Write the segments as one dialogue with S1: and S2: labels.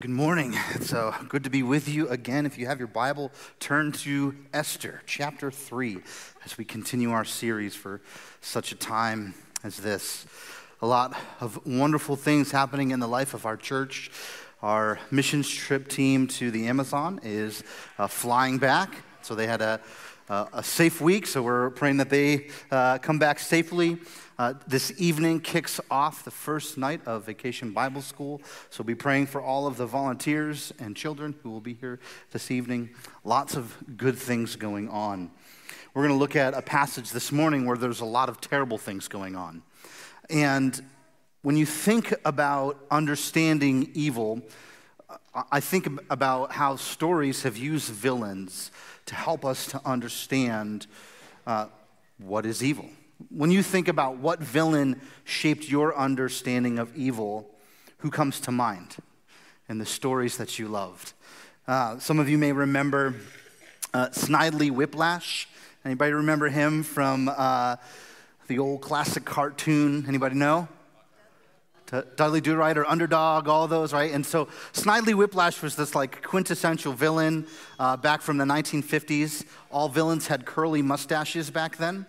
S1: Good morning. It's uh, good to be with you again. If you have your Bible, turn to Esther, chapter 3, as we continue our series for such a time as this. A lot of wonderful things happening in the life of our church. Our missions trip team to the Amazon is uh, flying back, so they had a, a, safe week, so we're praying that they uh, come back safely. Uh, this evening kicks off the first night of Vacation Bible School. So we'll be praying for all of the volunteers and children who will be here this evening. Lots of good things going on. We're going to look at a passage this morning where there's a lot of terrible things going on. And when you think about understanding evil, I think about how stories have used villains to help us to understand uh, what is evil. When you think about what villain shaped your understanding of evil, who comes to mind in the stories that you loved? Uh, some of you may remember uh, Snidely Whiplash. Anybody remember him from uh, the old classic cartoon? Anybody know? Dudley Do Right or Underdog, all those, right? And so Snidely Whiplash was this like quintessential villain uh, back from the 1950s. All villains had curly mustaches back then.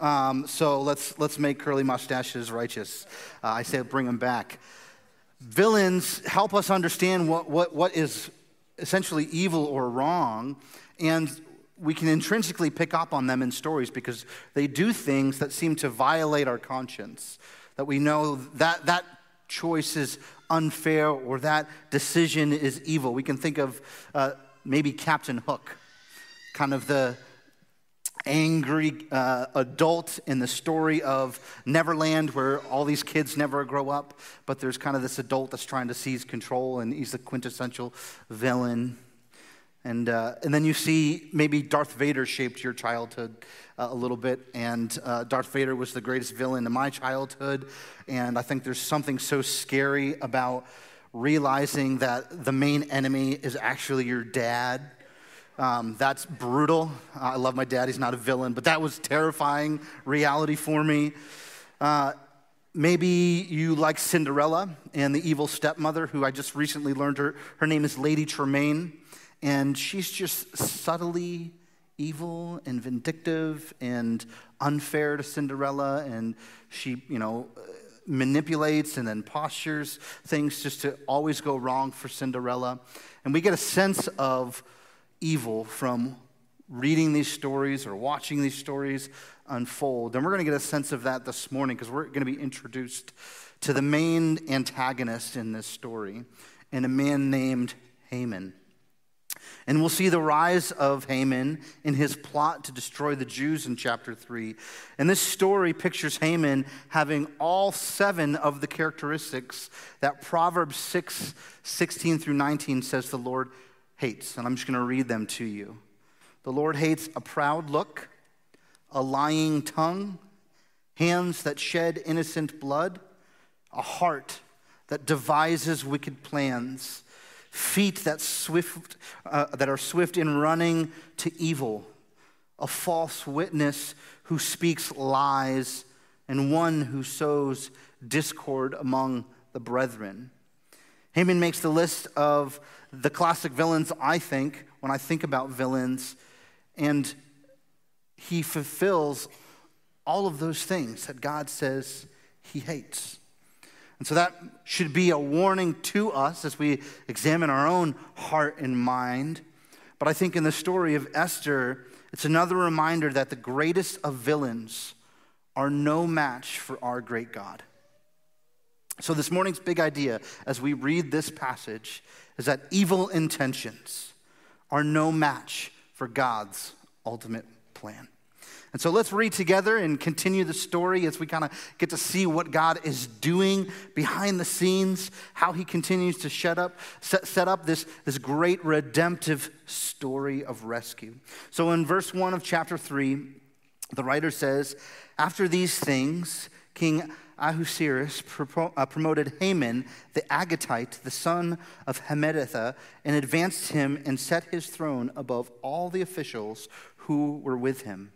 S1: Um, so let's, let's make curly mustaches righteous. Uh, I say bring them back. Villains help us understand what, what, what is essentially evil or wrong, and we can intrinsically pick up on them in stories because they do things that seem to violate our conscience. That we know that that choice is unfair or that decision is evil. We can think of uh, maybe Captain Hook, kind of the angry uh, adult in the story of Neverland, where all these kids never grow up, but there's kind of this adult that's trying to seize control, and he's the quintessential villain. And, uh, and then you see maybe Darth Vader shaped your childhood uh, a little bit. And uh, Darth Vader was the greatest villain in my childhood. And I think there's something so scary about realizing that the main enemy is actually your dad um, that's brutal. I love my dad, he's not a villain, but that was terrifying reality for me. Uh, maybe you like Cinderella and the evil stepmother, who I just recently learned her, her name is Lady Tremaine, and she's just subtly evil and vindictive and unfair to Cinderella, and she, you know, manipulates and then postures things just to always go wrong for Cinderella. And we get a sense of evil from reading these stories or watching these stories unfold. And we're going to get a sense of that this morning because we're going to be introduced to the main antagonist in this story and a man named Haman. And we'll see the rise of Haman in his plot to destroy the Jews in chapter 3. And this story pictures Haman having all seven of the characteristics that Proverbs 6 16 through 19 says the Lord hates, and I'm just going to read them to you. The Lord hates a proud look, a lying tongue, hands that shed innocent blood, a heart that devises wicked plans, feet that swift uh, that are swift in running to evil, a false witness who speaks lies, and one who sows discord among the brethren. Haman makes the list of the classic villains, I think, when I think about villains, and he fulfills all of those things that God says he hates. And so that should be a warning to us as we examine our own heart and mind. But I think in the story of Esther, it's another reminder that the greatest of villains are no match for our great God. So, this morning's big idea as we read this passage is that evil intentions are no match for God's ultimate plan. And so let's read together and continue the story as we kind of get to see what God is doing behind the scenes, how he continues to set up, set, set up this, this great redemptive story of rescue. So in verse 1 of chapter 3, the writer says, After these things, King Ahasuerus uh, promoted Haman the Agagite, the son of Hammedatha, and advanced him and set his throne above all the officials who were with him.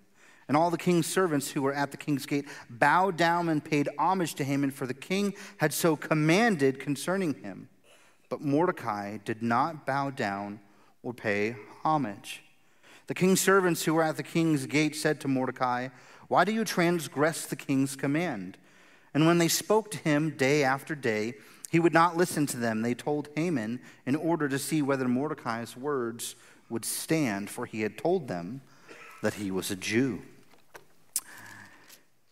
S1: And all the king's servants who were at the king's gate bowed down and paid homage to Haman, for the king had so commanded concerning him. But Mordecai did not bow down or pay homage. The king's servants who were at the king's gate said to Mordecai, Why do you transgress the king's command? And when they spoke to him day after day, he would not listen to them. They told Haman in order to see whether Mordecai's words would stand, for he had told them that he was a Jew.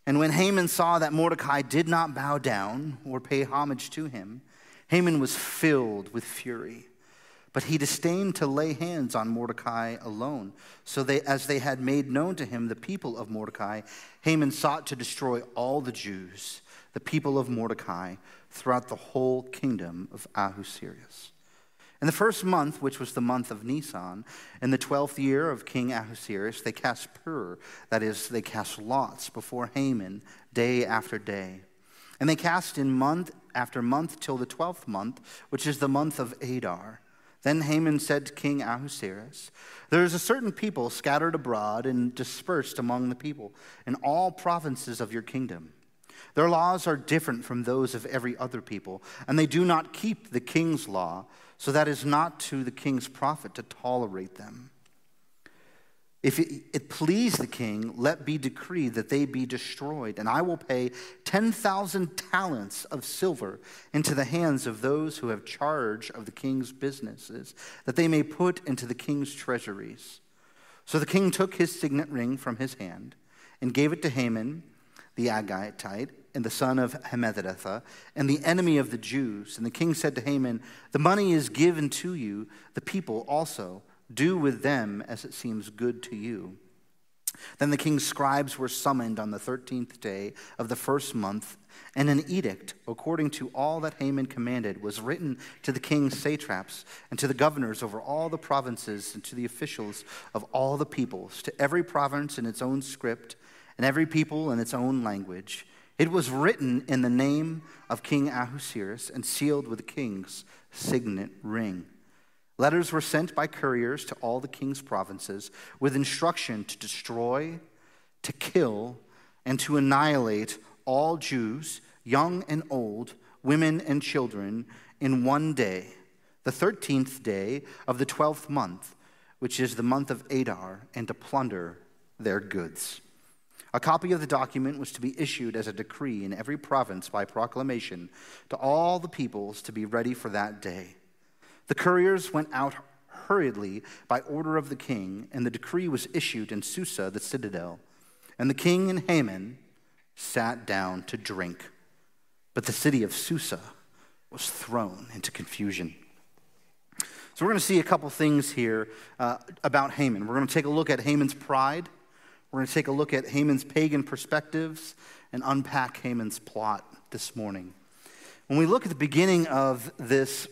S1: And when Haman saw that Mordecai did not bow down or pay homage to him, Haman was filled with fury. But he disdained to lay hands on Mordecai alone. So they, as they had made known to him the people of Mordecai, Haman sought to destroy all the Jews, the people of Mordecai, throughout the whole kingdom of Ahasuerus. In the first month, which was the month of Nisan, in the twelfth year of King Ahasuerus, they cast pur, that is, they cast lots before Haman day after day. And they cast in month after month till the twelfth month, which is the month of Adar. Then Haman said to King Ahasuerus, There is a certain people scattered abroad and dispersed among the people in all provinces of your kingdom. Their laws are different from those of every other people, and they do not keep the king's law, so that is not to the king's profit to tolerate them. If it, please the king, let be decreed that they be destroyed, and I will pay 10,000 talents of silver into the hands of those who have charge of the king's businesses, that they may put into the king's treasuries. So the king took his signet ring from his hand and gave it to Haman the Agagite and the son of Hammedatha, and the enemy of the Jews. And the king said to Haman, The money is given to you, the people also do with them as it seems good to you. Then the king's scribes were summoned on the 13th day of the first month, and an edict, according to all that Haman commanded, was written to the king's satraps and to the governors over all the provinces and to the officials of all the peoples, to every province in its own script and every people in its own language. It was written in the name of King Ahasuerus and sealed with the king's signet ring. Letters were sent by couriers to all the king's provinces with instruction to destroy, to kill, and to annihilate all Jews, young and old, women and children, in one day, the 13th day of the 12th month, which is the month of Adar, and to plunder their goods. A copy of the document was to be issued as a decree in every province by proclamation to all the peoples to be ready for that day. The couriers went out hurriedly by order of the king, and the decree was issued in Susa, the citadel. And the king and Haman sat down to drink. But the city of Susa was thrown into confusion. So, we're going to see a couple things here uh, about Haman. We're going to take a look at Haman's pride, we're going to take a look at Haman's pagan perspectives, and unpack Haman's plot this morning. When we look at the beginning of this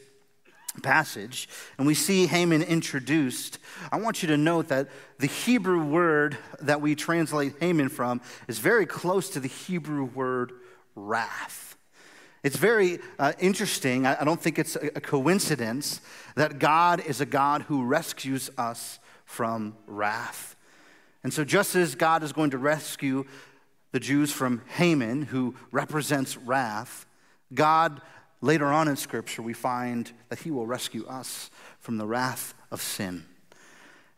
S1: passage and we see Haman introduced, I want you to note that the Hebrew word that we translate Haman from is very close to the Hebrew word wrath. It's very uh, interesting. I, I, don't think it's a, a coincidence that God is a God who rescues us from wrath. And so, just as God is going to rescue the Jews from Haman, who represents wrath, God Later on in Scripture, we find that He will rescue us from the wrath of sin.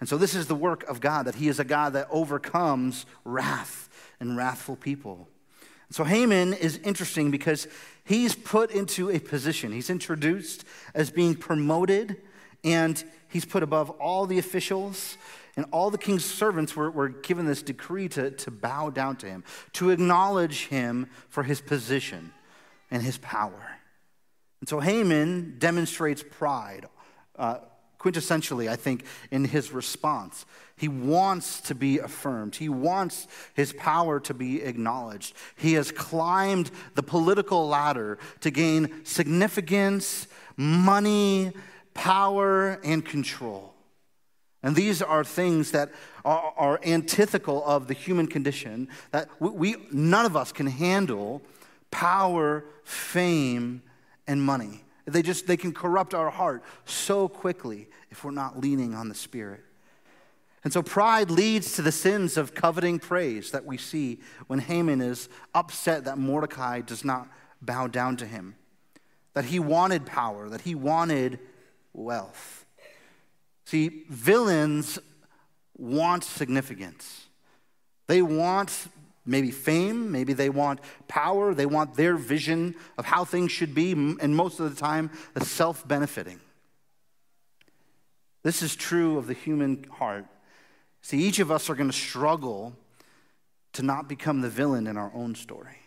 S1: And so, this is the work of God, that He is a God that overcomes wrath and wrathful people. So, Haman is interesting because he's put into a position, he's introduced as being promoted, and he's put above all the officials. And all the king's servants were, were given this decree to, to bow down to him, to acknowledge him for his position and his power. And so Haman demonstrates pride, uh, quintessentially, I think, in his response. He wants to be affirmed, he wants his power to be acknowledged. He has climbed the political ladder to gain significance, money, power, and control. And these are things that are, are antithetical of the human condition that we, we none of us can handle power, fame, and money. They just they can corrupt our heart so quickly if we're not leaning on the Spirit. And so pride leads to the sins of coveting praise that we see when Haman is upset that Mordecai does not bow down to him. that he wanted power, that he wanted wealth. See, villains want significance. They want maybe fame, maybe they want power, they want their vision of how things should be, and most of the time, the self benefiting. This is true of the human heart. See, each of us are going to struggle to not become the villain in our own story.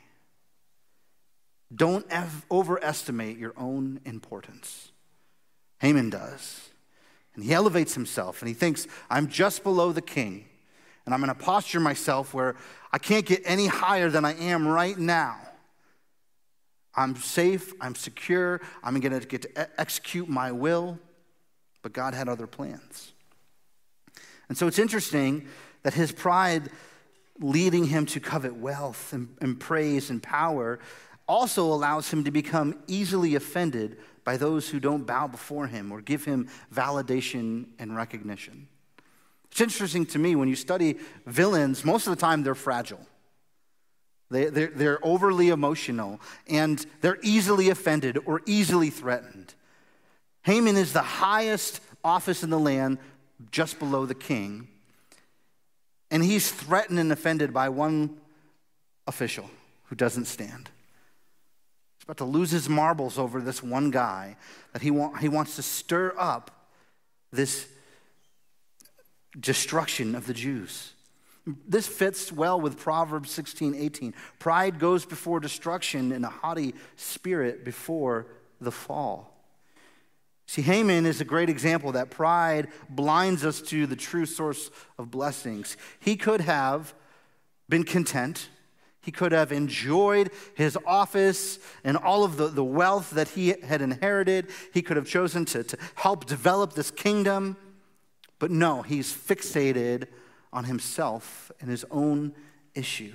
S1: Don't overestimate your own importance. Haman does. And he elevates himself and he thinks, I'm just below the king. And I'm going to posture myself where I can't get any higher than I am right now. I'm safe, I'm secure, I'm going to get to execute my will. But God had other plans. And so it's interesting that his pride leading him to covet wealth and, and praise and power also allows him to become easily offended by those who don't bow before him or give him validation and recognition. It's interesting to me when you study villains, most of the time they're fragile. They, they're, they're overly emotional and they're easily offended or easily threatened. Haman is the highest office in the land, just below the king. And he's threatened and offended by one official who doesn't stand. He's about to lose his marbles over this one guy that he, want, he wants to stir up this destruction of the Jews. This fits well with Proverbs 16, 18. Pride goes before destruction and a haughty spirit before the fall. See, Haman is a great example that pride blinds us to the true source of blessings. He could have been content. He could have enjoyed his office and all of the, the wealth that he had inherited. He could have chosen to, to help develop this kingdom. But no, he's fixated on himself and his own issue.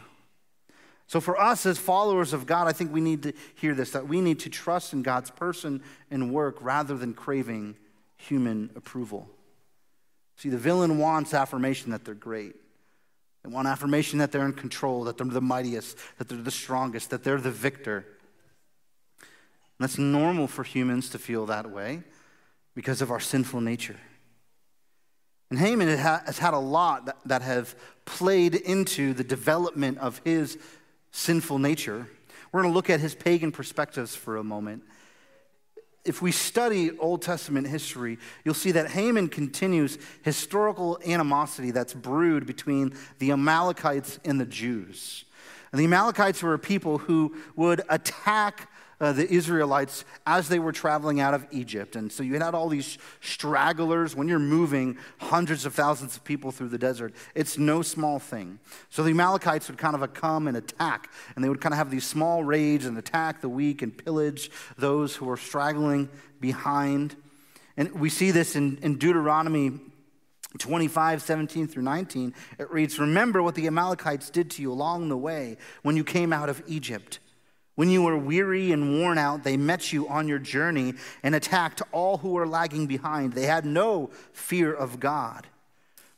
S1: So, for us as followers of God, I think we need to hear this that we need to trust in God's person and work rather than craving human approval. See, the villain wants affirmation that they're great. They want affirmation that they're in control, that they're the mightiest, that they're the strongest, that they're the victor. And that's normal for humans to feel that way because of our sinful nature. And Haman has had a lot that, have played into the development of his sinful nature. We're going to look at his pagan perspectives for a moment. If we study Old Testament history, you'll see that Haman continues historical animosity that's brewed between the Amalekites and the Jews. And the Amalekites were a people who would attack uh, the Israelites as they were traveling out of Egypt. And so you had all these stragglers. When you're moving hundreds of thousands of people through the desert, it's no small thing. So the Amalekites would kind of come and attack, and they would kind of have these small raids and attack the weak and pillage those who were straggling behind. And we see this in, in Deuteronomy 25, 17 through 19. It reads, Remember what the Amalekites did to you along the way when you came out of Egypt. When you were weary and worn out, they met you on your journey and attacked all who were lagging behind. They had no fear of God.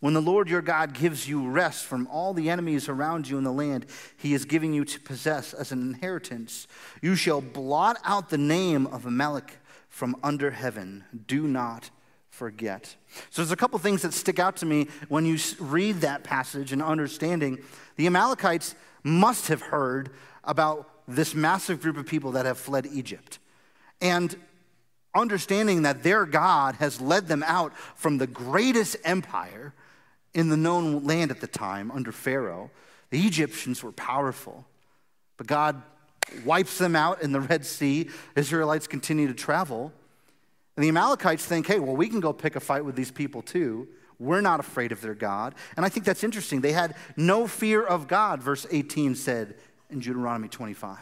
S1: When the Lord your God gives you rest from all the enemies around you in the land he is giving you to possess as an inheritance, you shall blot out the name of Amalek from under heaven. Do not forget. So there's a couple things that stick out to me when you read that passage and understanding. The Amalekites must have heard about this massive group of people that have fled Egypt. And understanding that their God has led them out from the greatest empire in the known land at the time under Pharaoh. The Egyptians were powerful, but God wipes them out in the Red Sea. Israelites continue to travel. And the Amalekites think, hey, well, we can go pick a fight with these people too. We're not afraid of their God. And I think that's interesting. They had no fear of God, verse 18 said in Deuteronomy 25.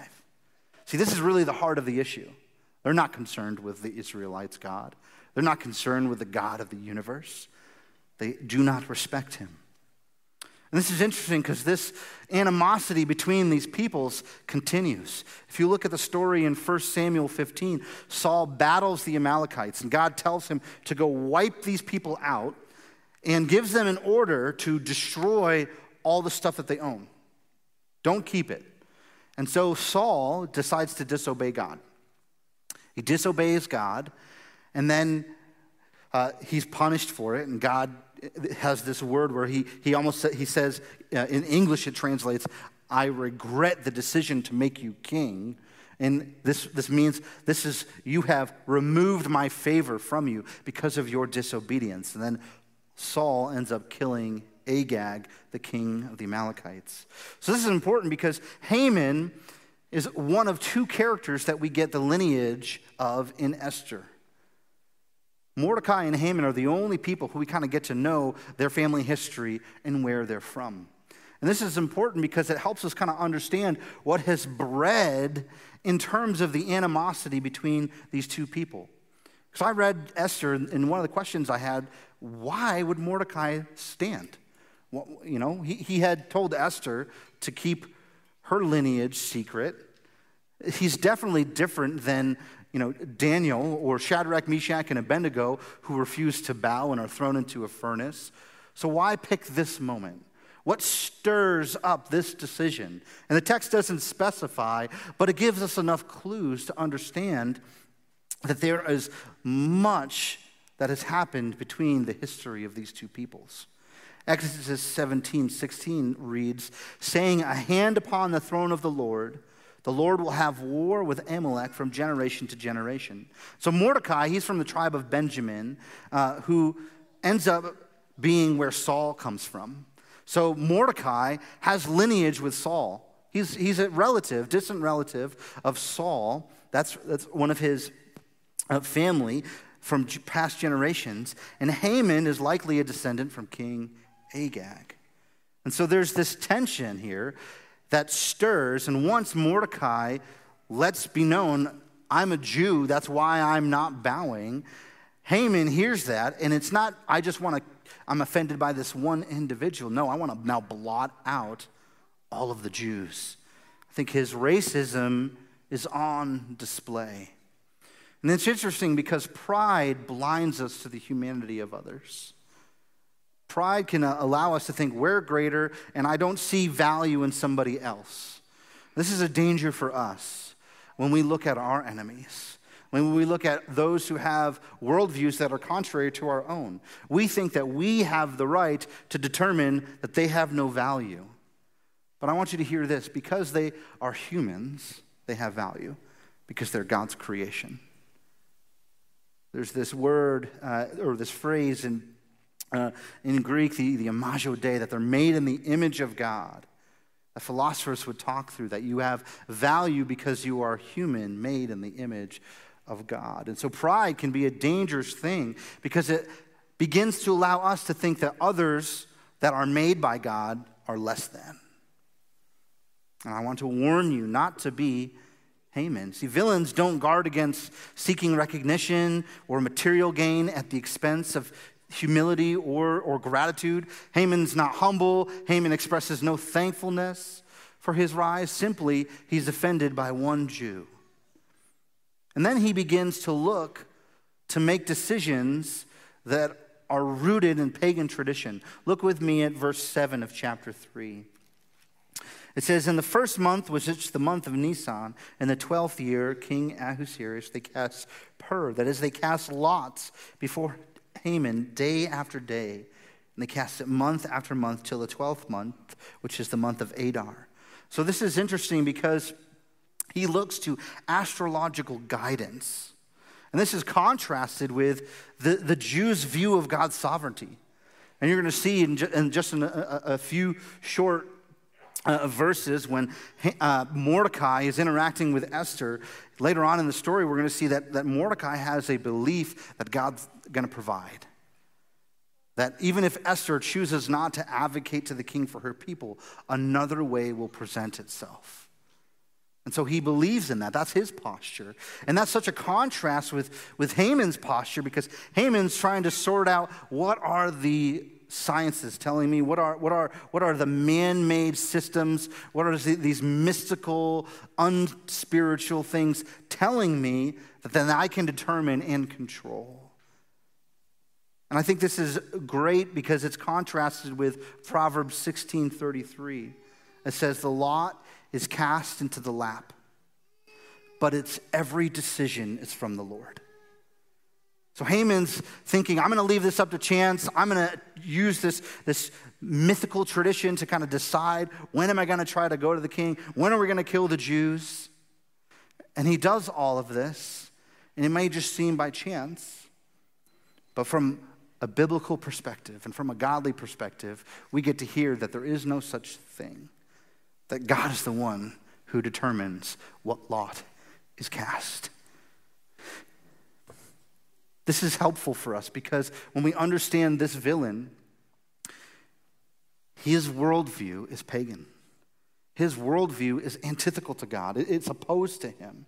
S1: See, this is really the heart of the issue. They're not concerned with the Israelites' God, they're not concerned with the God of the universe. They do not respect him. And this is interesting because this animosity between these peoples continues. If you look at the story in 1 Samuel 15, Saul battles the Amalekites, and God tells him to go wipe these people out and gives them an order to destroy all the stuff that they own. Don't keep it. And so Saul decides to disobey God. He disobeys God, and then uh, he's punished for it, and God has this word where he, he almost he says uh, in english it translates i regret the decision to make you king and this, this means this is, you have removed my favor from you because of your disobedience. And then Saul ends up killing Agag, the king of the Amalekites. So this is important because Haman is one of two characters that we get the lineage of in Esther. Mordecai and Haman are the only people who we kind of get to know their family history and where they're from. And this is important because it helps us kind of understand what has bred in terms of the animosity between these two people. Because I read Esther, and one of the questions I had why would Mordecai stand? You know, he, he had told Esther to keep her lineage secret. He's definitely different than you know, Daniel or Shadrach, Meshach, and Abednego who refuse to bow and are thrown into a furnace. So why pick this moment? What stirs up this decision? And the text doesn't specify, but it gives us enough clues to understand that there is much that has happened between the history of these two peoples. Exodus 17, 16 reads, saying, A hand upon the throne of the Lord, the Lord will have war with Amalek from generation to generation. So Mordecai, he's from the tribe of Benjamin, uh, who ends up being where Saul comes from. So Mordecai has lineage with Saul. He's, he's a relative, distant relative of Saul. That's, that's one of his uh, family from past generations. And Haman is likely a descendant from King Agag. And so there's this tension here that stirs. And once Mordecai lets be known, I'm a Jew, that's why I'm not bowing, Haman hears that. And it's not, I just want to I'm offended by this one individual. No, I want to now blot out all of the Jews. I think his racism is on display. And it's interesting because pride blinds us to the humanity of others. Pride can uh, allow us to think we're greater and I don't see value in somebody else. This is a danger for us when we look at our enemies. When we look at those who have worldviews that are contrary to our own, we think that we have the right to determine that they have no value. But I want you to hear this because they are humans, they have value because they're God's creation. There's this word uh, or this phrase in, uh, in Greek, the, the imago Dei, that they're made in the image of God. The philosophers would talk through that you have value because you are human, made in the image of God. And so pride can be a dangerous thing because it begins to allow us to think that others that are made by God are less than. And I want to warn you not to be Haman. See, villains don't guard against seeking recognition or material gain at the expense of humility or, or gratitude. Haman's not humble. Haman expresses no thankfulness for his rise. Simply, he's offended by one Jew. And then he begins to look to make decisions that are rooted in pagan tradition. Look with me at verse 7 of chapter 3. It says, In the first month, which is the month of Nisan, in the twelfth year, King Ahasuerus, they cast pur, that is, they cast lots before Haman day after day. And they cast it month after month till the twelfth month, which is the month of Adar. So this is interesting because he looks to astrological guidance. And this is contrasted with the, the Jews' view of God's sovereignty. And you're going to see in, ju- in just in a, a, a, few short uh, verses when uh, Mordecai is interacting with Esther. Later on in the story, we're going to see that, that Mordecai has a belief that God's going to provide. That even if Esther chooses not to advocate to the king for her people, another way will present itself. And so he believes in that. That's his posture. And that's such a contrast with, with Haman's posture because Haman's trying to sort out what are the sciences telling me, what are, what are, what are the man made systems, what are these mystical, unspiritual things telling me that then I can determine and control. And I think this is great because it's contrasted with Proverbs 16:33. It says, The lot is cast into the lap. but it's every decision is from the Lord. So Haman's thinking, I'm going to leave this up to chance. I'm going to use this, this mythical tradition to kind of decide when am I going to try to go to the king? When are we going to kill the Jews? And he does all of this, and it may just seem by chance, but from a biblical perspective and from a godly perspective, we get to hear that there is no such thing, that God is the one who determines what lot is cast. This is helpful for us because when we understand this villain, his worldview is pagan. His worldview is antithetical to God, it's opposed to him.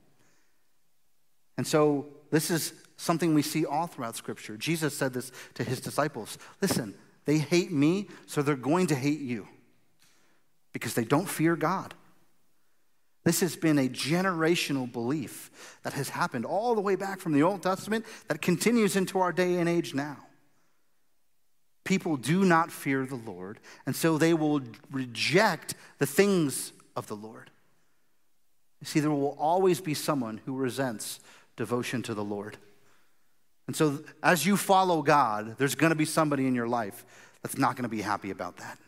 S1: And so, this is something we see all throughout Scripture. Jesus said this to his disciples Listen, they hate me, so they're going to hate you because they don't fear God. This has been a generational belief that has happened all the way back from the Old Testament that continues into our day and age now. People do not fear the Lord, and so they will reject the things of the Lord. You see, there will always be someone who resents devotion to the Lord. And so, as you follow God, there's going to be somebody in your life that's not going to be happy about that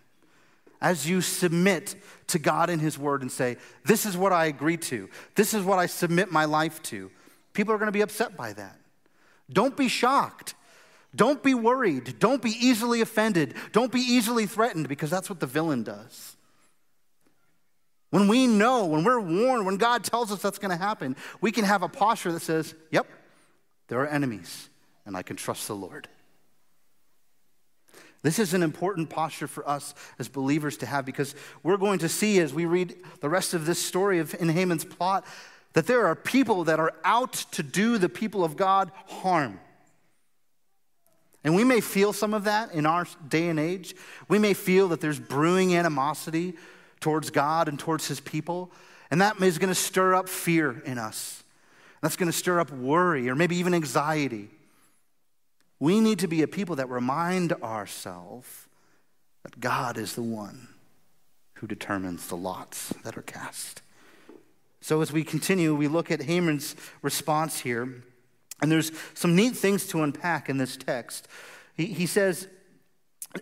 S1: as you submit to God and His Word and say, This is what I agree to, this is what I submit my life to, people are going to be upset by that. Don't be shocked. Don't be worried. Don't be easily offended. Don't be easily threatened because that's what the villain does. When we know, when we're warned, when God tells us that's going to happen, we can have a posture that says, Yep, there are enemies, and I can trust the Lord. This is an important posture for us as believers to have because we're going to see as we read the rest of this story of in Haman's plot that there are people that are out to do the people of God harm. And we may feel some of that in our day and age. We may feel that there's brewing animosity towards God and towards his people, and that is going to stir up fear in us. That's going to stir up worry or maybe even anxiety. We need to be a people that remind ourselves that God is the one who determines the lots that are cast. So, as we continue, we look at Haman's response here, and there's some neat things to unpack in this text. He, he says,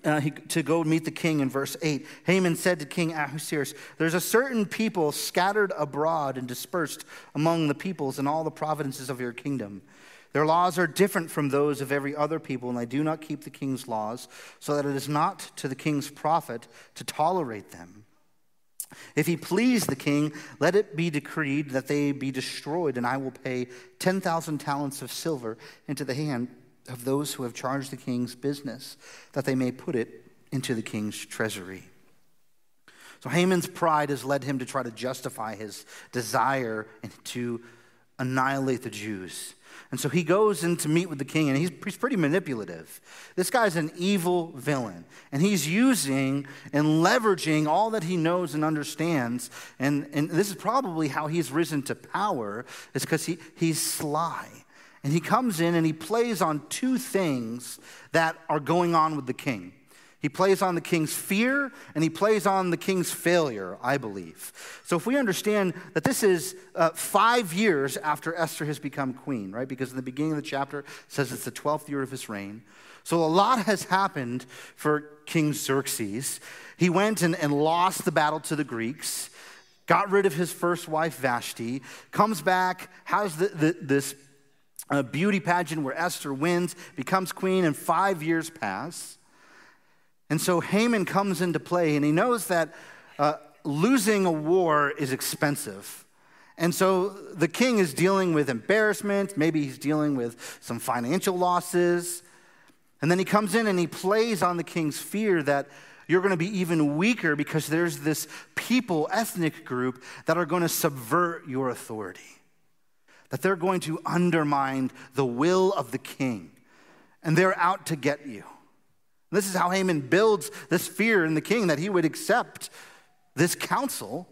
S1: uh, he, to go meet the king in verse 8. Haman said to King Ahasuerus, There's a certain people scattered abroad and dispersed among the peoples in all the provinces of your kingdom. Their laws are different from those of every other people, and they do not keep the king's laws, so that it is not to the king's profit to tolerate them. If he please the king, let it be decreed that they be destroyed, and I will pay 10,000 talents of silver into the hand of those who have charged the king's business, that they may put it into the king's treasury. So Haman's pride has led him to try to justify his desire to annihilate the Jews. And so he goes in to meet with the king, and he's, he's pretty manipulative. This guy's an evil villain, and he's using and leveraging all that he knows and understands. And, and this is probably how he's risen to power, is because he, he's sly. And he comes in and he plays on two things that are going on with the king. He plays on the king's fear and he plays on the king's failure, I believe. So, if we understand that this is uh, five years after Esther has become queen, right? Because in the beginning of the chapter, it says it's the 12th year of his reign. So, a lot has happened for King Xerxes. He went and, and lost the battle to the Greeks, got rid of his first wife, Vashti, comes back, has the, the, this uh, beauty pageant where Esther wins, becomes queen, and five years pass. And so Haman comes into play, and he knows that uh, losing a war is expensive. And so the king is dealing with embarrassment, maybe he's dealing with some financial losses. And then he comes in and he plays on the king's fear that you're going to be even weaker because there's this people, ethnic group that are going to subvert your authority, that they're going to undermine the will of the king, and they're out to get you. This is how Haman builds this fear in the king that he would accept this counsel.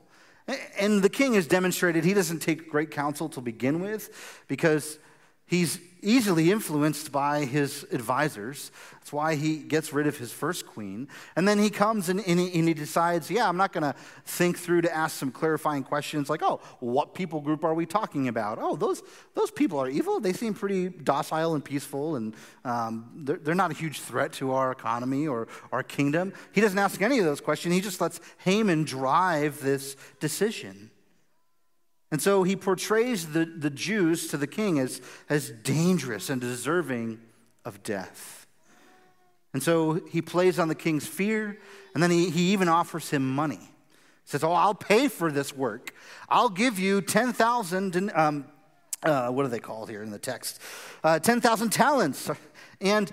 S1: And the king has demonstrated he doesn't take great counsel to begin with because He's easily influenced by his advisors. That's why he gets rid of his first queen. And then he comes and, and, he, and he, decides, yeah, I'm not going to think through to ask some clarifying questions like, oh, what people group are we talking about? Oh, those, those people are evil. They seem pretty docile and peaceful, and um, they're, they're not a huge threat to our economy or our kingdom. He doesn't ask any of those questions. He just lets Haman drive this decision. And so he portrays the, the Jews to the king as, as dangerous and deserving of death. And so he plays on the king's fear, and then he, he even offers him money. He says, Oh, I'll pay for this work. I'll give you 10,000, um, uh, what are they called here in the text? Uh, 10,000 talents. And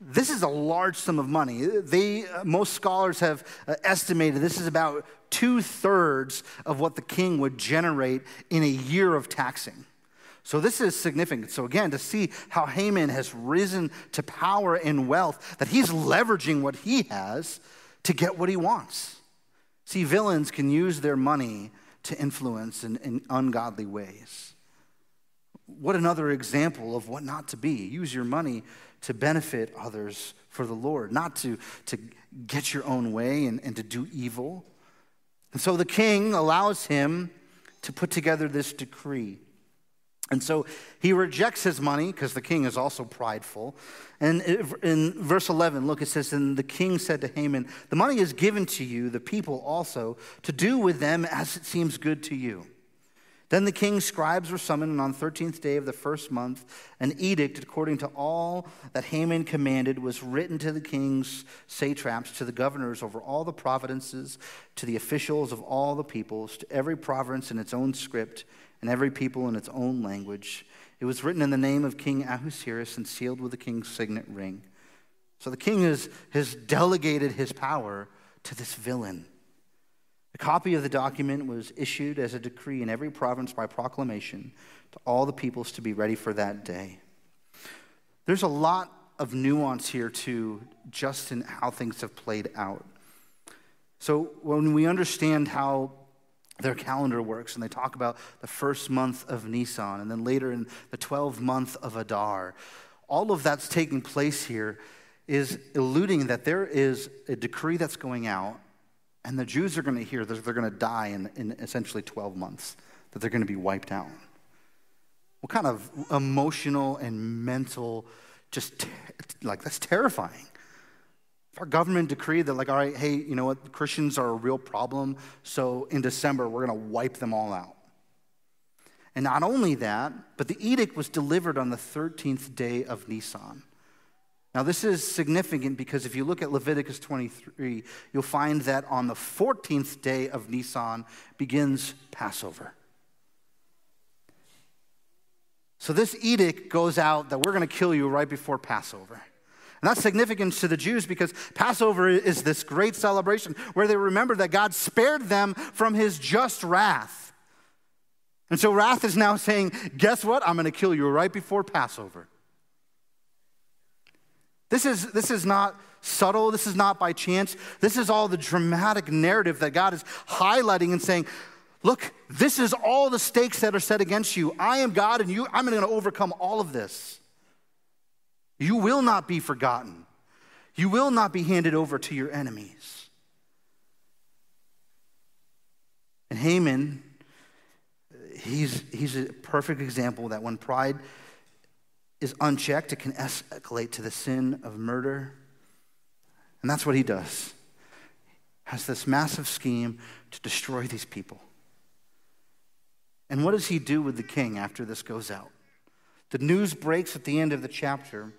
S1: this is a large sum of money. They, most scholars have uh, estimated this is about two thirds of what the king would generate in a year of taxing. So, this is significant. So, again, to see how Haman has risen to power and wealth, that he's leveraging what he has to get what he wants. See, villains can use their money to influence in, in ungodly ways. What another example of what not to be. Use your money to benefit others for the Lord, not to, to get your own way and, and to do evil. And so the king allows him to put together this decree. And so he rejects his money because the king is also prideful. And in verse 11, look, it says, And the king said to Haman, The money is given to you, the people also, to do with them as it seems good to you. Then the king's scribes were summoned, and on the 13th day of the first month, an edict according to all that Haman commanded was written to the king's satraps, to the governors over all the provinces, to the officials of all the peoples, to every province in its own script, and every people in its own language. It was written in the name of King Ahasuerus and sealed with the king's signet ring. So the king has, has delegated his power to this villain. A copy of the document was issued as a decree in every province by proclamation to all the peoples to be ready for that day. There's a lot of nuance here, too, just in how things have played out. So, when we understand how their calendar works, and they talk about the first month of Nisan, and then later in the 12th month of Adar, all of that's taking place here is alluding that there is a decree that's going out and the Jews are going to hear that they're going to die in, in essentially 12 months, that they're going to be wiped out. What kind of emotional and mental, just ter- like that's terrifying. If our government decreed that, like, all right, hey, you know what, Christians are a real problem, so in December we're going to wipe them all out. And not only that, but the edict was delivered on the 13th day of Nisan. Now, this is significant because if you look at Leviticus 23, you'll find that on the 14th day of Nisan begins Passover. So, this edict goes out that we're going to kill you right before Passover. And that's significant to the Jews because Passover is this great celebration where they remember that God spared them from his just wrath. And so, wrath is now saying, Guess what? I'm going to kill you right before Passover. This is, this is not subtle. This is not by chance. This is all the dramatic narrative that God is highlighting and saying, look, this is all the stakes that are set against you. I am God and you, I'm going to overcome all of this. You will not be forgotten. You will not be handed over to your enemies. And Haman, he's, he's a perfect example that when pride is unchecked, it can escalate to the sin of murder. And that's what he does. Has this massive scheme to destroy these people. And what does he do with the king after this goes out? The news breaks at the end of the chapter.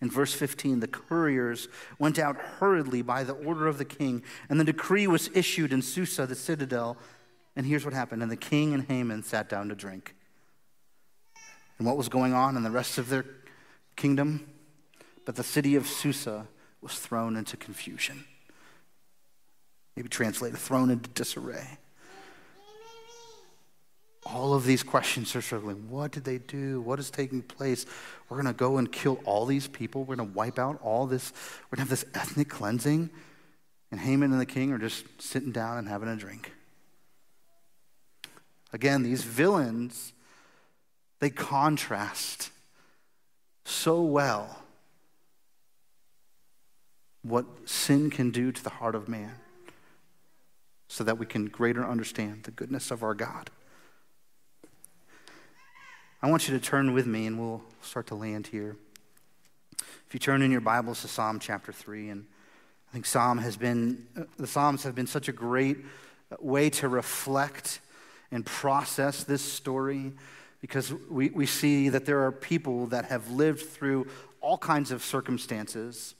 S1: In verse 15, the couriers went out hurriedly by the order of the king, and the decree was issued in Susa, the citadel. And here's what happened. And the king and Haman sat down to drink and what was going on in the rest of their kingdom, but the city of Susa was thrown into confusion. Maybe translated, thrown into disarray. All of these questions are struggling. What did they do? What is taking place? We're going to go and kill all these people. We're going to wipe out all this. We're going to have this ethnic cleansing. And Haman and the king are just sitting down and having a drink. Again, these villains they contrast so well what sin can do to the heart of man so that we can greater understand the goodness of our God. I want you to turn with me and we'll start to land here. If you turn in your Bibles to Psalm chapter 3, and I think Psalm has been, uh, the Psalms have been such a great way to reflect and process this story because we, we see that there are people that have lived through all kinds of circumstances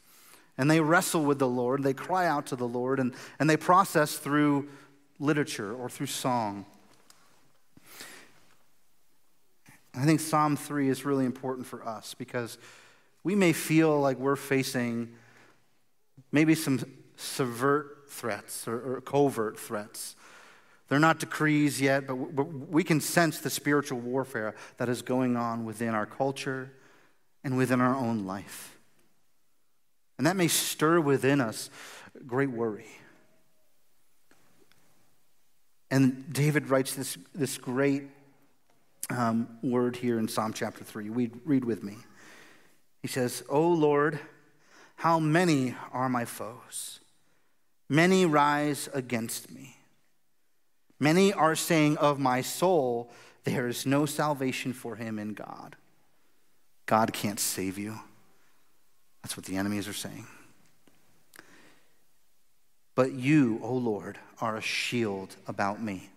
S1: and they wrestle with the Lord, they cry out to the Lord, and, and they process through literature or through song. I think Psalm 3 is really important for us because we may feel like we're facing maybe some subvert threats or, or covert threats. They're not decrees yet, but, we can sense the spiritual warfare that is going on within our culture and within our own life. And that may stir within us great worry. And David writes this, this great um, word here in Psalm chapter 3. Read, read with me. He says, O Lord, how many are my foes? Many rise against me. Many are saying of my soul, there is no salvation for him in God. God can't save you. That's what the enemies are saying. But you, O Lord, are a shield about me,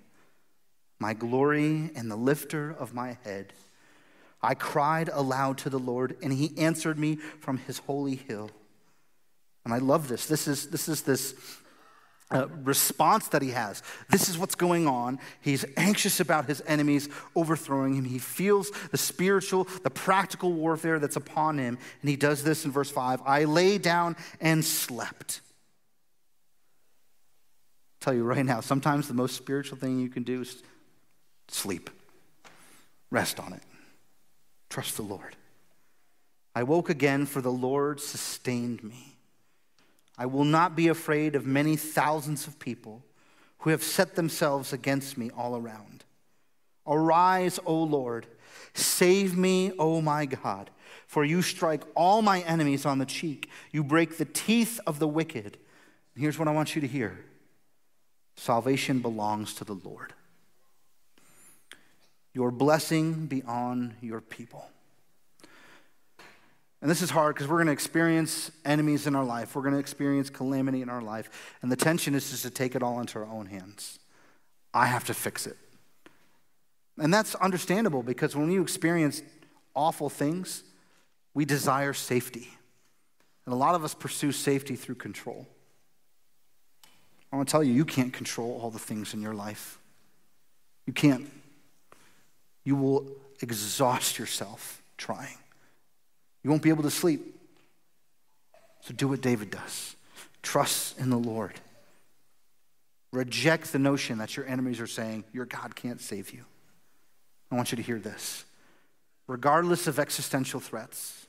S1: my glory and the lifter of my head. I cried aloud to the Lord, and he answered me from his holy hill. And I love this. This is this, is this uh, response that he has. This is what's going on. He's anxious about his enemies overthrowing him. He feels the spiritual, the practical warfare that's upon him. And he does this in verse 5 I lay down and slept. Tell you right now, sometimes the most spiritual thing you can do is sleep. Rest on it. Trust the Lord. I woke again, for the Lord sustained me. I will not be afraid of many thousands of people who have set themselves against me all around. Arise, O Lord, save me, O my God, for you strike all my enemies on the cheek. You break the teeth of the wicked. And here's what I want you to hear salvation belongs to the Lord. Your blessing be on your people. And this is hard because we're going to experience enemies in our life. We're going to experience calamity in our life. And the tension is just to take it all into our own hands. I have to fix it. And that's understandable because when you experience awful things, we desire safety. And a lot of us pursue safety through control. I want to tell you, you can't control all the things in your life. You can't. You will exhaust yourself trying. You won't be able to sleep. So do what David does trust in the Lord. Reject the notion that your enemies are saying, Your God can't save you. I want you to hear this. Regardless of existential threats,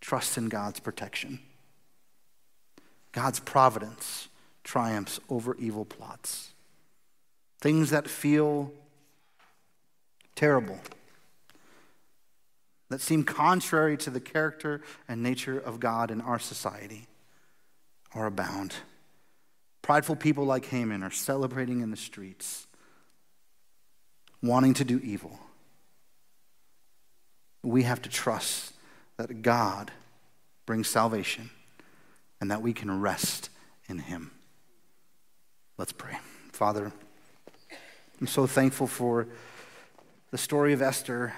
S1: trust in God's protection. God's providence triumphs over evil plots. Things that feel terrible that seem contrary to the character and nature of God in our society are abound. Prideful people like Haman are celebrating in the streets, wanting to do evil. We have to trust that God brings salvation and that we can rest in Him. Let's pray. Father, I'm so thankful for the story of Esther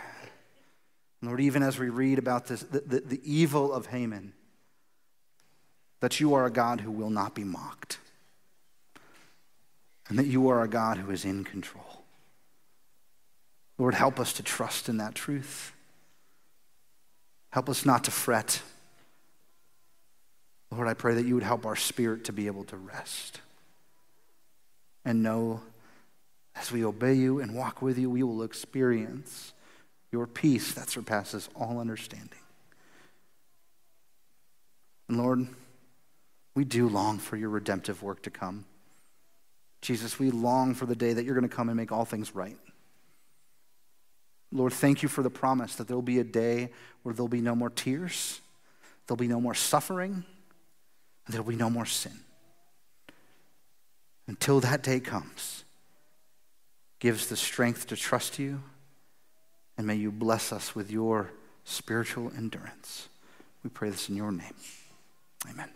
S1: Lord, even as we read about this, the, the, the evil of Haman, that you are a God who will not be mocked, and that you are a God who is in control. Lord, help us to trust in that truth. Help us not to fret. Lord, I pray that you would help our spirit to be able to rest and know as we obey you and walk with you, we will experience your peace that surpasses all understanding. And Lord, we do long for your redemptive work to come. Jesus, we long for the day that you're going to come and make all things right. Lord, thank you for the promise that there'll be a day where there'll be no more tears, there'll be no more suffering, and there'll be no more sin. Until that day comes, gives the strength to trust you and may you bless us with your spiritual endurance. We pray this in your name. Amen.